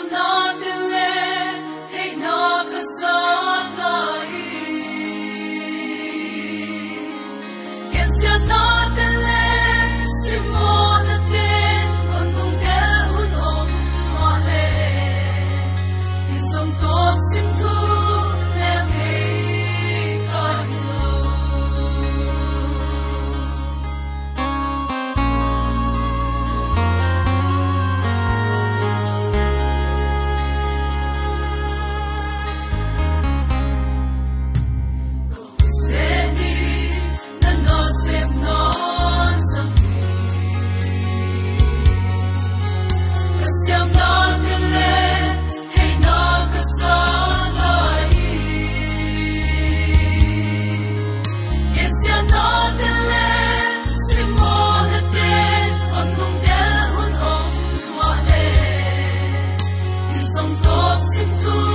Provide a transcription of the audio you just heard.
I'm not. passing through.